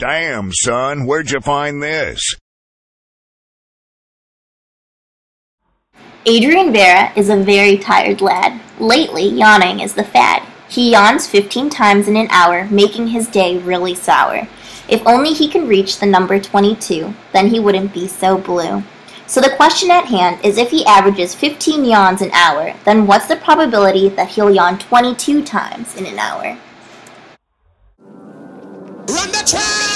Damn, son, where'd you find this? Adrian Vera is a very tired lad. Lately, yawning is the fad. He yawns 15 times in an hour, making his day really sour. If only he can reach the number 22, then he wouldn't be so blue. So the question at hand is if he averages 15 yawns an hour, then what's the probability that he'll yawn 22 times in an hour? Run the track!